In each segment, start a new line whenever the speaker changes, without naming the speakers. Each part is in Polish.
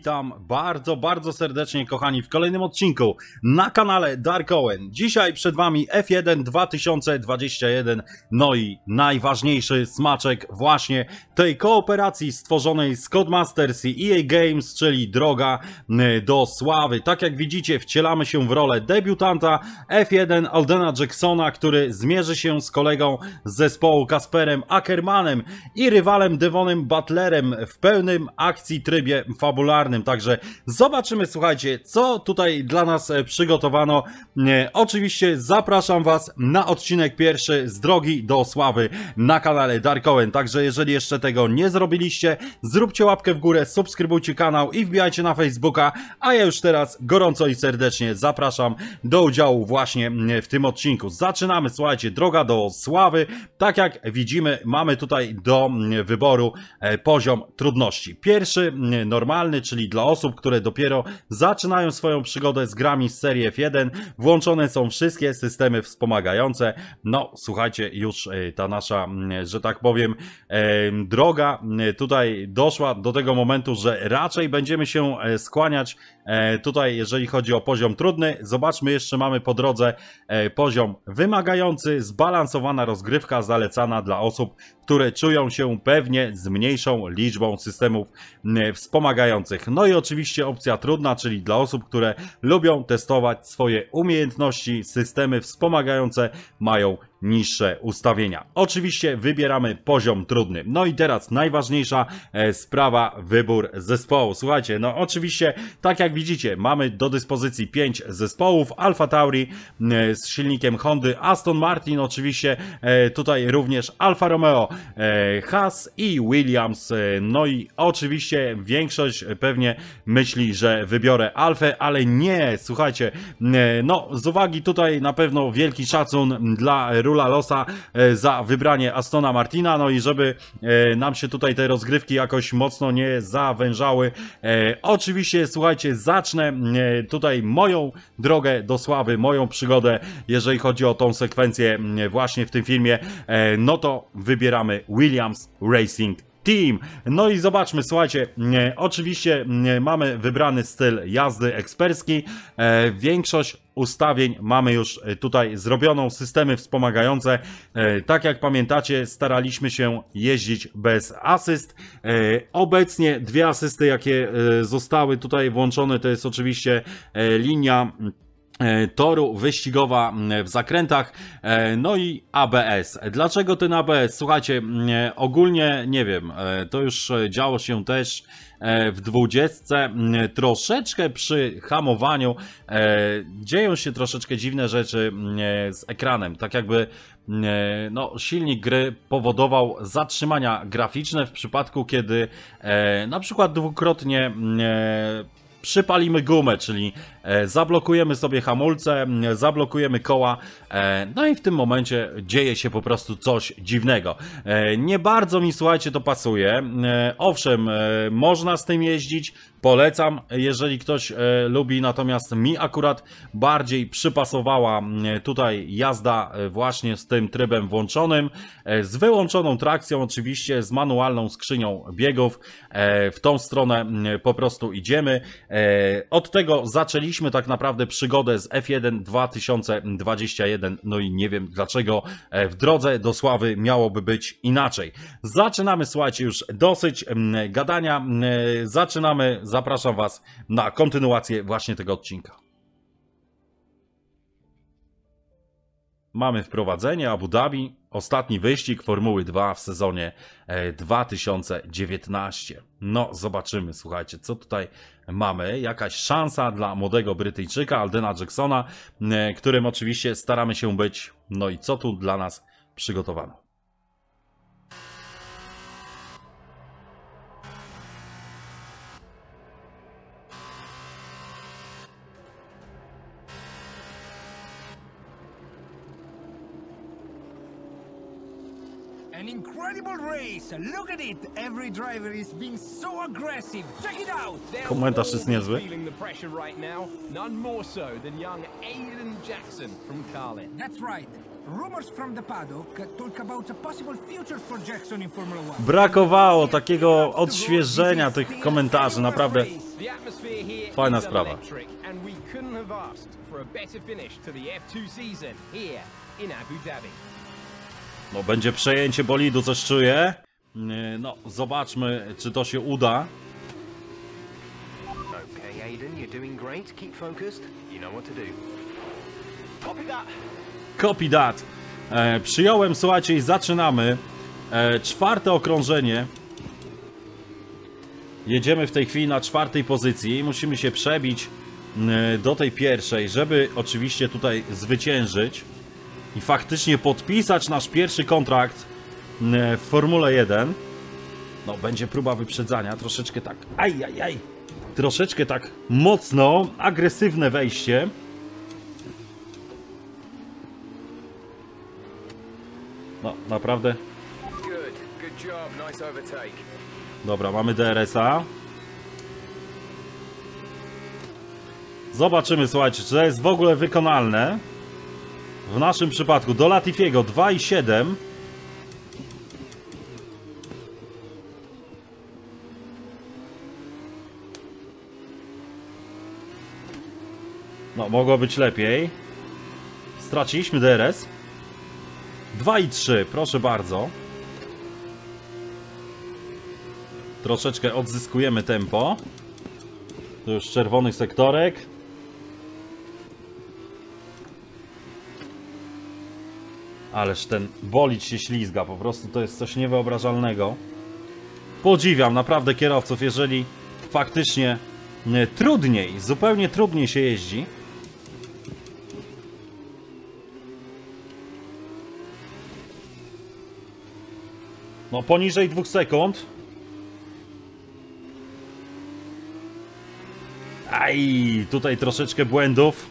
Witam bardzo, bardzo serdecznie, kochani, w kolejnym odcinku na kanale Dark Owen. Dzisiaj przed Wami F1 2021, no i najważniejszy smaczek właśnie tej kooperacji stworzonej z Codemasters i EA Games, czyli droga y, do sławy. Tak jak widzicie, wcielamy się w rolę debiutanta F1 Aldena Jacksona, który zmierzy się z kolegą z zespołu Kasperem Ackermanem i rywalem Devonem Butlerem w pełnym akcji trybie fabularnym. Także zobaczymy, słuchajcie, co tutaj dla nas e, przygotowano. E, Oczywiście zapraszam Was na odcinek pierwszy z drogi do sławy na kanale Dark Owen. Także jeżeli jeszcze tego nie zrobiliście, zróbcie łapkę w górę, subskrybujcie kanał i wbijajcie na Facebooka. A ja już teraz gorąco i serdecznie zapraszam do udziału właśnie w tym odcinku. Zaczynamy, słuchajcie, droga do sławy. Tak jak widzimy, mamy tutaj do wyboru e, poziom trudności. Pierwszy normalny, czyli dla osób, które dopiero zaczynają swoją przygodę z grami z serii F1. Włączone są wszystkie systemy wspomagające. No, słuchajcie, już e, ta nasza, że tak powiem, e, droga mm, tutaj doszła do tego momentu, że raczej będziemy się e, skłaniać e, tutaj, jeżeli chodzi o poziom trudny. Zobaczmy, jeszcze mamy po drodze e, poziom wymagający, zbalansowana rozgrywka zalecana dla osób, które czują się pewnie z mniejszą liczbą systemów wspomagających. No i oczywiście opcja trudna, czyli dla osób, które lubią testować swoje umiejętności, systemy wspomagające mają niższe ustawienia. Oczywiście wybieramy poziom trudny. No i teraz najważniejsza e, sprawa, wybór zespołu. Słuchajcie, no oczywiście, tak jak widzicie, mamy do dyspozycji 5 zespołów. Alfa Tauri e, z silnikiem Hondy, Aston Martin oczywiście, e, tutaj również Alfa Romeo, Haas i Williams. No i oczywiście większość pewnie myśli, że wybiorę Alfę, ale nie, słuchajcie, no z uwagi tutaj na pewno wielki szacun dla Rula Losa e, za wybranie Astona Martina, no i żeby e, nam się tutaj te rozgrywki jakoś mocno nie zawężały. E, Oczywiście, słuchajcie, zacznę tutaj moją drogę do sławy, moją przygodę, jeżeli chodzi o tą sekwencję właśnie w tym filmie, no to wybieramy Williams Racing Team. No i zobaczmy, słuchajcie, oczywiście mamy wybrany styl jazdy ekspercki. Większość ustawień mamy już e, tutaj zrobioną, systemy wspomagające. E, tak jak pamiętacie, staraliśmy się jeździć bez asyst. E, obecnie dwie asysty, jakie zostały tutaj włączone, to jest oczywiście linia toru wyścigowa w zakrętach, e, no i ABS. Dlaczego ten ABS? Słuchajcie, m, ogólnie nie wiem, e, to już e, działo się też e, w dwudziestce, troszeczkę przy hamowaniu e, dzieją się troszeczkę dziwne rzeczy e, z ekranem, tak jakby e, no, silnik gry powodował zatrzymania graficzne w przypadku, kiedy e, na przykład dwukrotnie e, przypalimy gumę, czyli e, zablokujemy sobie hamulce, zablokujemy koła, e, no i w tym momencie dzieje się po prostu coś dziwnego. E, nie bardzo mi, słuchajcie, to pasuje. Owszem, można z tym jeździć, polecam, jeżeli ktoś lubi, natomiast mi akurat bardziej przypasowała tutaj jazda właśnie z tym trybem włączonym, z wyłączoną trakcją oczywiście, z manualną skrzynią biegów, w tą stronę po prostu idziemy. E, Od tego zaczęliśmy tak naprawdę przygodę z F1 2021, no i nie wiem dlaczego e, w drodze do sławy miałoby być inaczej. Zaczynamy, słuchajcie, już dosyć mm, gadania, Mm, zaczynamy, zapraszam Was na kontynuację właśnie tego odcinka. Mamy wprowadzenie Abu Dhabi, ostatni wyścig Formuły 2 w sezonie e, 2019. No, zobaczymy, słuchajcie, co tutaj mamy. Jakaś szansa dla młodego Brytyjczyka Aldena Jacksona, e, którym oczywiście staramy się być. No i co tu dla nas przygotowano?
Look at it! Every driver is being so aggressive. Check it out!
Komentarz jest niezły.
Feeling the pressure right now. None more so than young Aiden Jackson from Carlin.
That's right. rumors from the paddock uh, talk about a possible future for Jackson in Formula One.
Brakowało takiego odświeżenia tych komentarzy, naprawdę. Fajna sprawa.
and we couldn't have asked for a better finish to the F2 season here in Abu Dhabi.
No, będzie przejęcie bolidu, coś czuję. Yy, No, zobaczmy, czy to się uda.
Okay, Aiden, you're doing great. Keep focused. You know what to do. Copy that.
Copy that. E, przyjąłem, słuchajcie, i zaczynamy. E, czwarte okrążenie. Jedziemy w tej chwili na czwartej pozycji i musimy się przebić e, do tej pierwszej, żeby oczywiście tutaj zwyciężyć i faktycznie podpisać nasz pierwszy kontrakt e, w Formule 1. No, będzie próba wyprzedzania, troszeczkę tak, aj, aj, aj, troszeczkę tak mocno, agresywne wejście. No, naprawdę. Dobra, mamy DRS-a. Zobaczymy, słuchajcie, czy to jest w ogóle wykonalne. W naszym przypadku do Latifiego 2,7. Mogło być lepiej. Straciliśmy DRS. 2,3, proszę bardzo. Troszeczkę odzyskujemy tempo. Tu już czerwony sektorek. Ależ ten bolid się ślizga, po prostu to jest coś niewyobrażalnego. Podziwiam naprawdę kierowców, jeżeli faktycznie e, trudniej, zupełnie trudniej się jeździ. No poniżej dwóch sekund. Aj, tutaj troszeczkę błędów.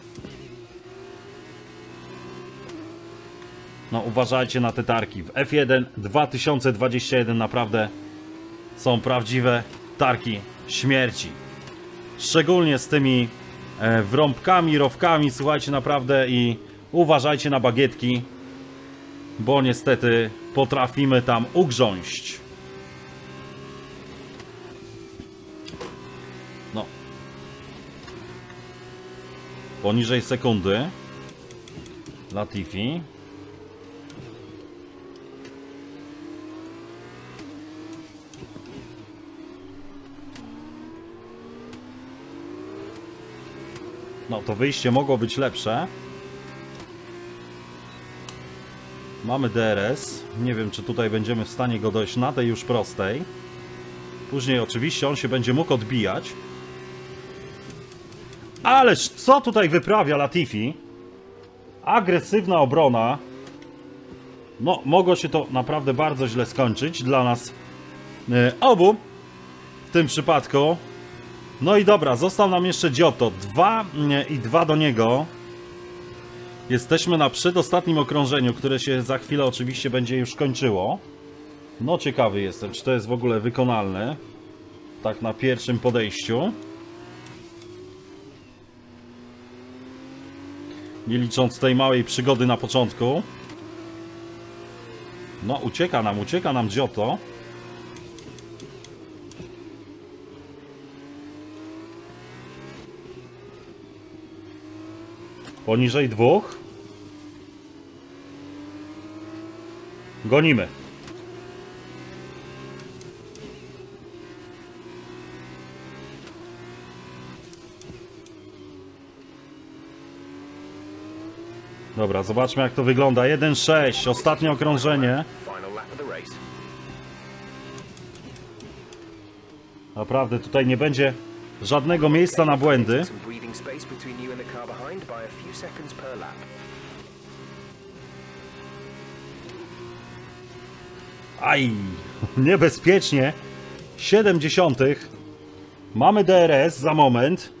No uważajcie na te tarki. W F1 2021 naprawdę są prawdziwe tarki śmierci. Szczególnie z tymi e, wrąbkami, rowkami, słuchajcie naprawdę i uważajcie na bagietki, bo niestety potrafimy tam ugrząść. No. Poniżej sekundy. Latifi. No, to wyjście mogło być lepsze. Mamy DRS. Nie wiem, czy tutaj będziemy w stanie go dojść na tej już prostej. Później oczywiście on się będzie mógł odbijać. Ależ co tutaj wyprawia Latifi? Agresywna obrona. No, mogło się to naprawdę bardzo źle skończyć dla nas e, obu. W tym przypadku. No i dobra, został nam jeszcze Giotto. Dwa mm, i dwa do niego. Jesteśmy na przedostatnim okrążeniu, które się za chwilę oczywiście będzie już kończyło. No ciekawy jestem, czy to jest w ogóle wykonalne. Tak na pierwszym podejściu. Nie licząc tej małej przygody na początku. No ucieka nam, ucieka nam Giotto. Poniżej dwóch. Gonimy. Dobra, zobaczmy jak to wygląda. 1-6, ostatnie okrążenie. Naprawdę tutaj nie będzie żadnego miejsca na błędy. Aj, niebezpiecznie. 70. Mamy DRS za moment.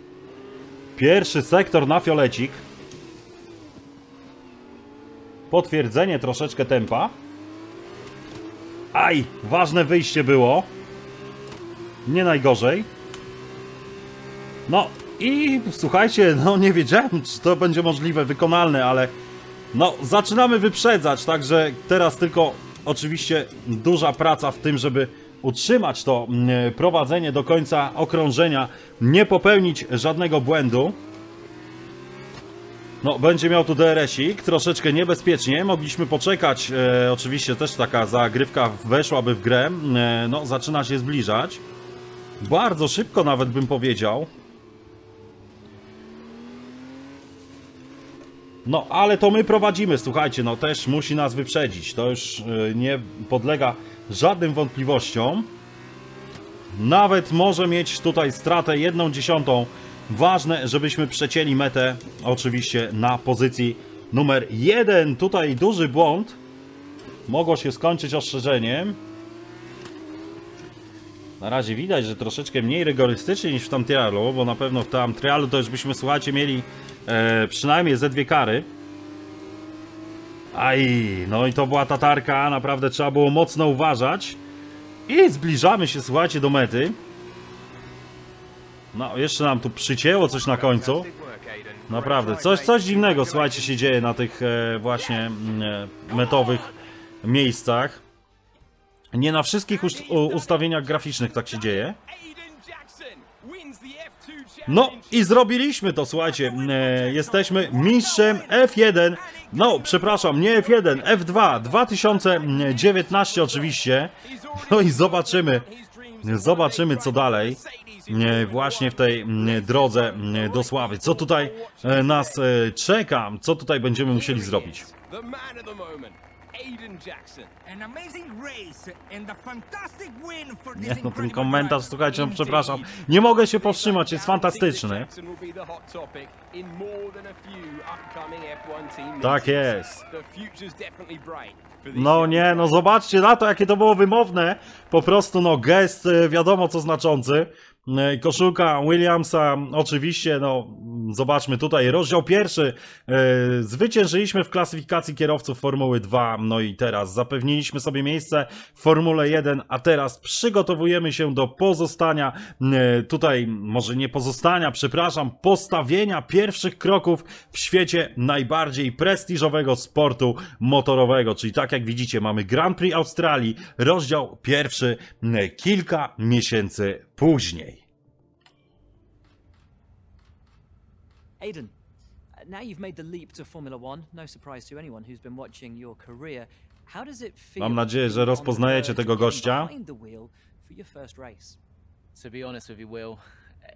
Pierwszy sektor na fiolecik. Potwierdzenie troszeczkę tempa. Aj, ważne wyjście było. Nie najgorzej. No i słuchajcie, no nie wiedziałem, czy to będzie możliwe, wykonalne, ale No, zaczynamy wyprzedzać, także teraz tylko oczywiście duża praca w tym, żeby utrzymać to mm, prowadzenie do końca okrążenia, nie popełnić żadnego błędu. No, będzie miał tu DRS-ik, troszeczkę niebezpiecznie, mogliśmy poczekać, e, oczywiście też taka zagrywka weszłaby w grę, e, no, zaczyna się zbliżać. Bardzo szybko nawet bym powiedział. No, ale to my prowadzimy, słuchajcie, no też musi nas wyprzedzić. To już y, nie podlega żadnym wątpliwościom. Nawet może mieć tutaj stratę jedną dziesiątą. Ważne, żebyśmy przecięli metę oczywiście na pozycji numer jeden. Tutaj duży błąd. Mogło się skończyć ostrzeżeniem. Na razie widać, że troszeczkę mniej rygorystycznie niż w tam trialu, bo na pewno w tam trialu to już byśmy, słuchajcie, mieli e, przynajmniej ze dwie kary. Aj, no i to była tatarka, naprawdę trzeba było mocno uważać. I zbliżamy się, słuchajcie, do mety. No, jeszcze nam tu przycięło coś na końcu. Naprawdę, coś, coś dziwnego, słuchajcie, się dzieje na tych e, właśnie mm, e, metowych miejscach. Nie na wszystkich ustawieniach graficznych tak się dzieje.
Aiden Jackson wins the F2
No i zrobiliśmy to, słuchajcie. E, jesteśmy mistrzem F1. No, przepraszam, nie F1, F2 2019 oczywiście. No i zobaczymy, zobaczymy co dalej. e, Właśnie w tej mm, drodze mm, do sławy. Co tutaj e, nas e, czeka? Co tutaj będziemy musieli zrobić?
Aiden Jackson.
An amazing race and a fantastic win for this
Nie, no ten komentarz, słuchajcie, no przepraszam. Nie mogę się powstrzymać, jest fantastyczny.
Jackson will be the hot topic in more than a few upcoming F1 team
Tak jest. No nie, no zobaczcie na to, jakie to było wymowne. Po prostu, no gest, e, wiadomo co znaczący. E, Koszulka Williamsa, oczywiście, no zobaczmy tutaj, rozdział pierwszy. E, Zwyciężyliśmy w klasyfikacji kierowców Formuły 2, no i teraz zapewniliśmy sobie miejsce w Formule 1, a teraz przygotowujemy się do pozostania, e, tutaj może nie pozostania, przepraszam, postawienia pierwszych kroków w świecie najbardziej prestiżowego sportu motorowego, czyli tak jak widzicie mamy Grand Prix Australii, rozdział pierwszy kilka miesięcy później.
Aiden, uh, now you've made the leap to Formula One, no surprise to anyone who's been watching your career. How does it feel?
Mam nadzieję, że
being on the
rozpoznajecie
verge
tego
of
gościa.
the wheel for your first race?
To be honest with you, Will,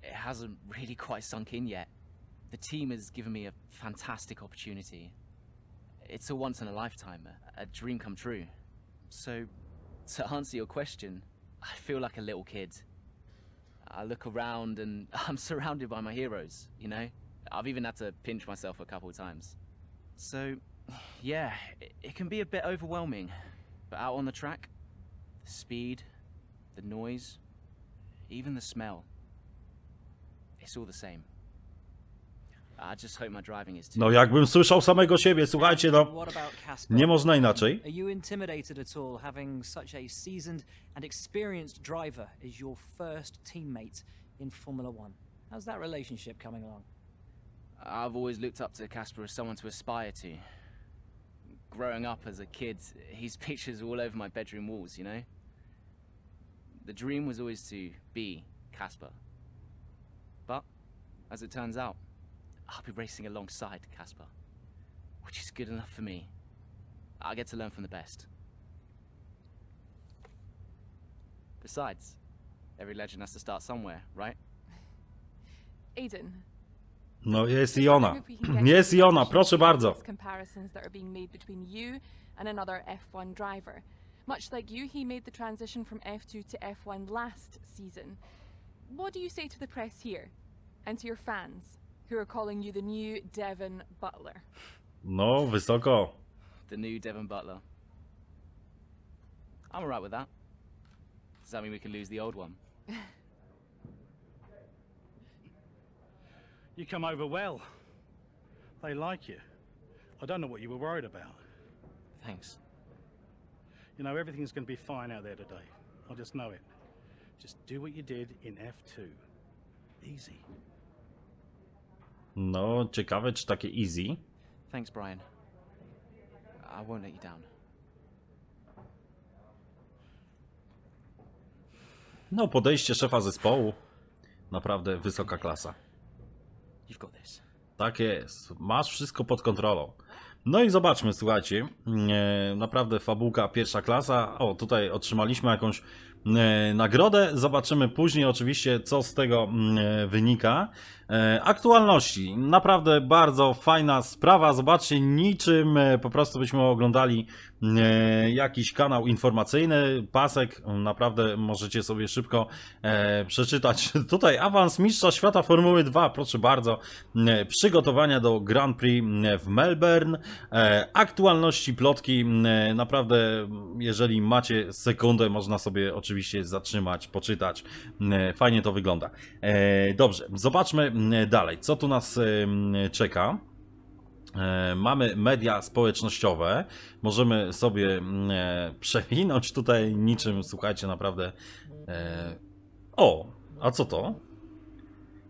it hasn't really quite sunk in yet. The team has given me a fantastic opportunity. It's a once in a lifetime, a, a dream come true. So, to answer your question, I feel like a little kid. I look around and I'm surrounded by my heroes, you know? I've even had to pinch myself a couple of times. So, yeah, it, it can be a bit overwhelming. But out on the track, the speed, the noise, even the smell. It's all the same. I just hope my driving is too.
No jakbym słyszał samego siebie, słuchajcie, no
What about Casper?
nie można inaczej.
Are you intimidated at all having such a seasoned and experienced driver as your first teammate in Formula One? How's that relationship coming along?
I've always looked up to Casper as someone to aspire to. Growing up as a kid, his pictures all over my bedroom walls, you know? The dream was always to be Casper. But, as it turns out, I'll be racing alongside Casper, which is good enough for me. I get to learn from the best. Besides, every legend has to start somewhere, right?
Aiden.
No jest i
just
ona.
wondering if we can
Jest i ona, proszę bardzo.
comparisons that are being made between you and another F1 driver. Much like you, he made the transition from F2 to F1 last season. What do you say to the press here and to your fans who are calling you the new Devon Butler?
No, wysoko.
the new Devon Butler. I'm alright with that. Does that mean we can lose the old one?
You come over well. They like you. I don't know what you were worried about.
Thanks.
You know, everything's going to be fine out there today. I just know it. Just do what you did in F2. Easy.
No, ciekawe czy takie easy.
Thanks, Brian. I won't let you down.
No, podejście szefa zespołu. Naprawdę wysoka klasa.
You've got this.
Tak jest. Masz wszystko pod kontrolą. No i zobaczmy, słuchajcie. E, naprawdę fabułka pierwsza klasa. O, tutaj otrzymaliśmy jakąś nagrodę. Zobaczymy później oczywiście, co z tego mm, e, wynika. E, aktualności. Naprawdę bardzo fajna sprawa. Zobaczcie, niczym e, po prostu byśmy oglądali e, jakiś kanał informacyjny. Pasek, naprawdę możecie sobie szybko e, przeczytać. Tutaj awans mistrza świata Formuły 2, proszę bardzo. E, Przygotowania do Grand Prix e, w Melbourne. E, Aktualności, plotki. e, Naprawdę, jeżeli macie sekundę, można sobie oczywiście zatrzymać, poczytać. E, Fajnie to wygląda. E, Dobrze, zobaczmy m, dalej. Co tu nas em, czeka? E, Mamy media społecznościowe. Możemy sobie mm, e, przewinąć tutaj niczym, słuchajcie, naprawdę. E... O, a co to?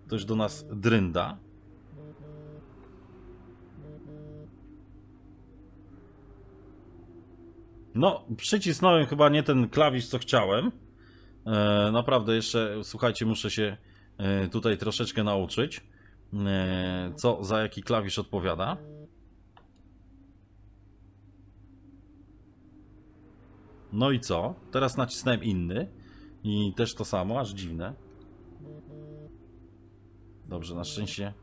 Ktoś do nas drynda. No, przycisnąłem chyba nie ten klawisz, co chciałem. E, naprawdę jeszcze, słuchajcie, muszę się e, tutaj troszeczkę nauczyć, e, co za jaki klawisz odpowiada. No i co? Teraz nacisnąłem inny i też to samo, aż dziwne. Dobrze, na szczęście.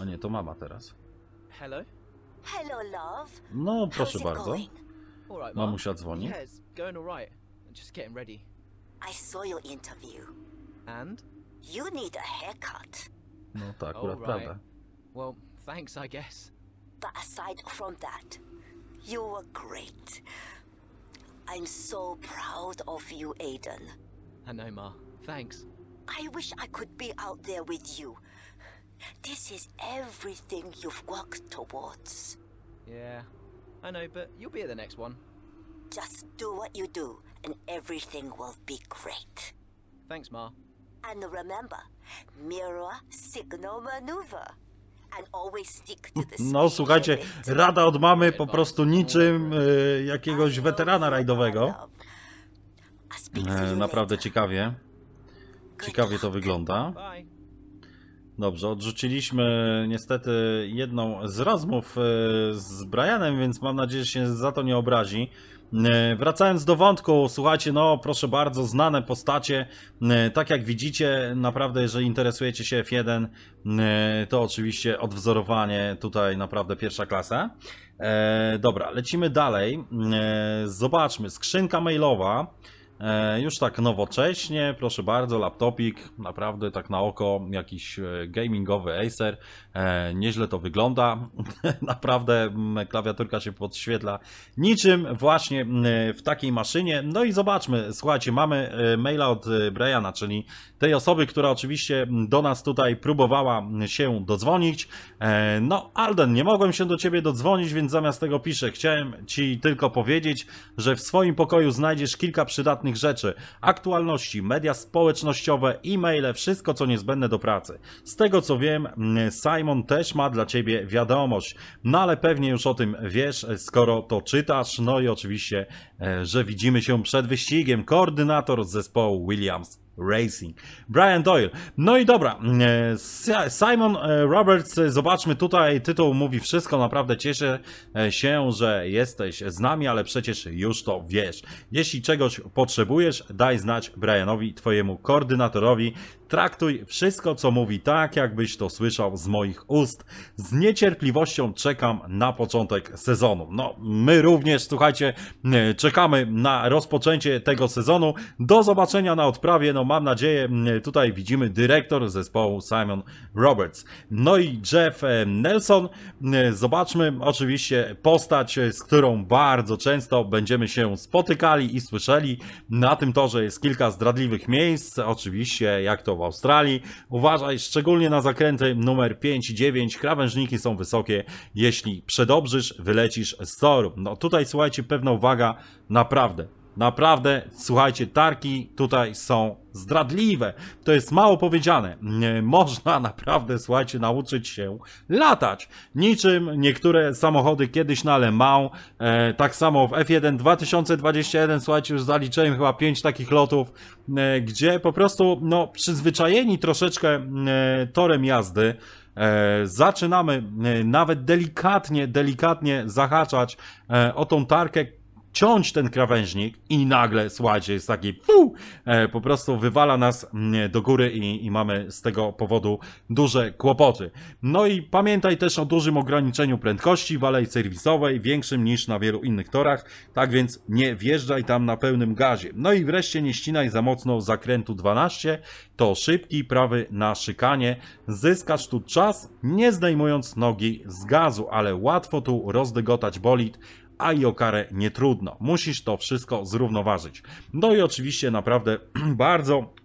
A nie, to mama teraz.
Hello?
Hello, love.
No, proszę bardzo.
going?
All right, Mark.
Mamusia dzwoni.
Yeah, it's going all right. Just getting ready.
I saw your interview.
And?
You need a haircut.
No to
All
akurat
right.
prawda.
Well, thanks, I guess.
But aside from that, you were great. I'm so proud of you, Aiden.
I know, Ma. Thanks.
I wish I could be out there with you. This is everything you've worked towards.
Yeah, I know, but you'll be at the next one.
Just do what you do, and everything will be great.
Thanks, Ma.
And remember, mirror signal maneuver. And always stick to the
No słuchajcie, rada od mamy po prostu niczym e, jakiegoś weterana rajdowego. E, naprawdę ciekawie. Ciekawie to wygląda.
Bye.
Dobrze, odrzuciliśmy niestety jedną z rozmów e, z Brianem, więc mam nadzieję, że się za to nie obrazi. E, Wracając do wątku, słuchajcie, no proszę bardzo, znane postacie. E, Tak jak widzicie, naprawdę, jeżeli interesujecie się F1, e, to oczywiście odwzorowanie tutaj naprawdę pierwsza klasa. Dobra, lecimy dalej. Zobaczmy, skrzynka mailowa. E, już tak nowocześnie, proszę bardzo, laptopik, naprawdę tak na oko, jakiś e, gamingowy Acer, e, nieźle to wygląda, naprawdę klawiaturka się podświetla niczym właśnie w takiej maszynie. No i zobaczmy, słuchajcie, mamy maila od Briana, czyli tej osoby, która oczywiście do nas tutaj próbowała się dodzwonić. No, Alden, nie mogłem się do ciebie dodzwonić, więc zamiast tego piszę. Chciałem ci tylko powiedzieć, że w swoim pokoju znajdziesz kilka przydatnych rzeczy, aktualności, media społecznościowe, e-maile, wszystko co niezbędne do pracy. Z tego co wiem, mm, Simon też ma dla ciebie wiadomość, no ale pewnie już o tym wiesz, skoro to czytasz. No i oczywiście, e, że widzimy się przed wyścigiem. Koordynator zespołu Williams Racing. Brian Doyle. No i dobra, e, Si- Simon e, Roberts, e, zobaczmy tutaj, tytuł mówi wszystko, naprawdę cieszę e, się, że jesteś z nami, ale przecież już to wiesz. Jeśli czegoś potrzebujesz, daj znać Brianowi, twojemu koordynatorowi. Traktuj wszystko, co mówi tak, jakbyś to słyszał z moich ust. Z niecierpliwością czekam na początek sezonu. No, my również, słuchajcie, e, czekamy na rozpoczęcie tego sezonu. Do zobaczenia na odprawie. No, mam nadzieję, tutaj widzimy dyrektor zespołu Simon Roberts. No i Jeff e, Nelson. Zobaczmy oczywiście postać, e, z którą bardzo często będziemy się spotykali i słyszeli. Na tym torze jest kilka zdradliwych miejsc, oczywiście jak to w Australii. Uważaj szczególnie na zakręty numer 5 i 9. Krawężniki są wysokie. Jeśli przedobrzysz, wylecisz z toru. No tutaj słuchajcie, pewna uwaga, naprawdę Naprawdę, słuchajcie, tarki tutaj są zdradliwe. To jest mało powiedziane. Można naprawdę, słuchajcie, nauczyć się latać. Niczym niektóre samochody kiedyś na Le Mans, e, tak samo w F1 2021, słuchajcie, już zaliczyłem chyba pięć takich lotów, e, gdzie po prostu, no, przyzwyczajeni troszeczkę e, torem jazdy, E, zaczynamy e, nawet delikatnie, delikatnie zahaczać e, o tą tarkę, ciąć ten krawężnik i nagle, słuchajcie, jest taki fu, e, po prostu wywala nas mm, do góry i, i mamy z tego powodu duże kłopoty. No i pamiętaj też o dużym ograniczeniu prędkości w alei serwisowej, większym niż na wielu innych torach, tak więc nie wjeżdżaj tam na pełnym gazie. No i wreszcie nie ścinaj za mocno zakrętu 12, to szybki, prawy na szykanie. Zyskasz tu czas, nie zdejmując nogi z gazu, ale łatwo tu rozdygotać bolid, a i o karę nie trudno. Musisz to wszystko zrównoważyć. No i oczywiście naprawdę bardzo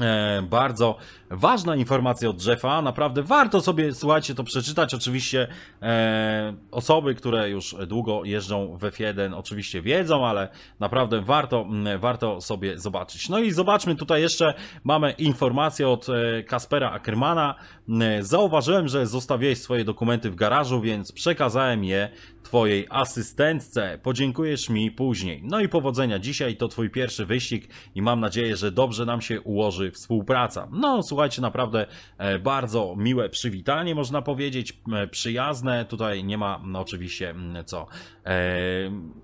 E, bardzo ważna informacja od Jeffa. Naprawdę warto sobie, słuchajcie, to przeczytać. Oczywiście e, osoby, które już długo jeżdżą w F1, oczywiście wiedzą, ale naprawdę warto, warto sobie zobaczyć. No i zobaczmy tutaj jeszcze, mamy informację od e, Kaspera Ackermana. E, Zauważyłem, że zostawiłeś swoje dokumenty w garażu, więc przekazałem je twojej asystentce. Podziękujesz mi później. No i powodzenia. Dzisiaj to twój pierwszy wyścig i mam nadzieję, że dobrze nam się ułoży współpraca. No, słuchajcie, naprawdę e, bardzo miłe przywitanie, można powiedzieć, e, przyjazne. Tutaj nie ma no, oczywiście co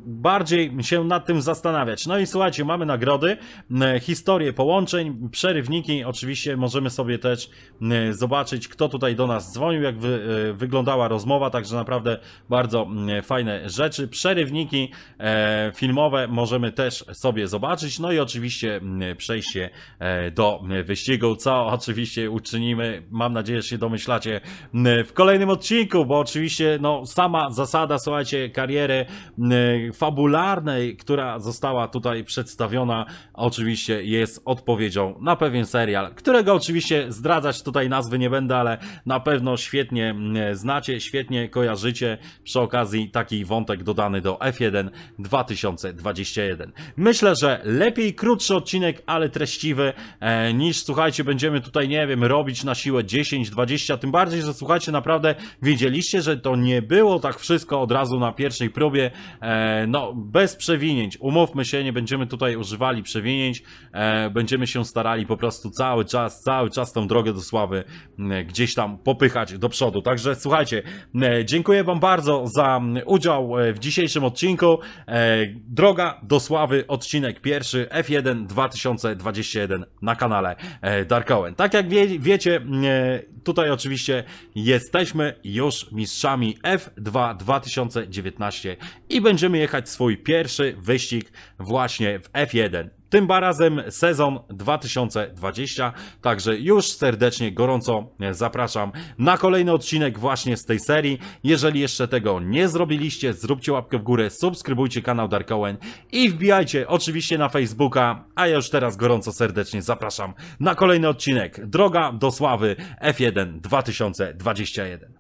bardziej się nad tym zastanawiać. No i słuchajcie, mamy nagrody, m, historię połączeń, przerywniki. Oczywiście możemy sobie też zobaczyć, kto tutaj do nas dzwonił, jak wy, e, wyglądała rozmowa, także naprawdę bardzo fajne rzeczy. Przerywniki e, filmowe możemy też sobie zobaczyć. No i oczywiście przejście e, do wyścigu, co oczywiście uczynimy. Mam nadzieję, że się domyślacie w kolejnym odcinku, bo oczywiście no, sama zasada, słuchajcie, kariery fabularnej, która została tutaj przedstawiona, oczywiście jest odpowiedzią na pewien serial, którego oczywiście zdradzać tutaj nazwy nie będę, ale na pewno świetnie znacie, świetnie kojarzycie. Przy okazji taki wątek dodany do F1 2021. Myślę, że lepiej krótszy odcinek, ale treściwy, e, niż słuchajcie, będziemy tutaj, nie wiem, robić na siłę 10, 20, tym bardziej, że słuchajcie, naprawdę wiedzieliście, że to nie było tak wszystko od razu na pierwszej próbie, e, no, bez przewinięć. Umówmy się, nie będziemy tutaj używali przewinięć, e, będziemy się starali po prostu cały czas, cały czas tą drogę do sławy gdzieś tam popychać do przodu. Także słuchajcie, dziękuję Wam bardzo za udział e, w dzisiejszym odcinku. Droga do sławy, odcinek pierwszy, F1 2021 na kanale Dark Owen. Tak jak wie, wiecie, tutaj oczywiście jesteśmy już mistrzami F2 2019 i będziemy jechać swój pierwszy wyścig właśnie w F1. Tym razem sezon 2020, także już serdecznie, gorąco zapraszam na kolejny odcinek właśnie z tej serii. Jeżeli jeszcze tego nie zrobiliście, zróbcie łapkę w górę, subskrybujcie kanał Dark Owen i wbijajcie oczywiście na Facebooka, a ja już teraz gorąco serdecznie zapraszam na kolejny odcinek. Droga do sławy F1 2021.